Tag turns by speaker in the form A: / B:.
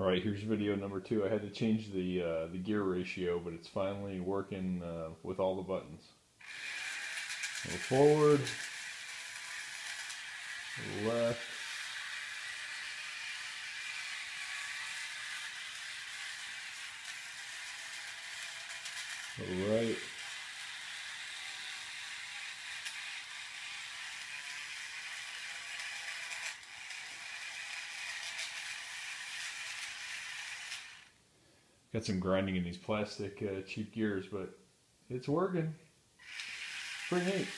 A: All right, here's video number two. I had to change the uh, the gear ratio, but it's finally working uh, with all the buttons. Go forward, left, right. Got some grinding in these plastic uh, cheap gears, but it's working. Pretty neat.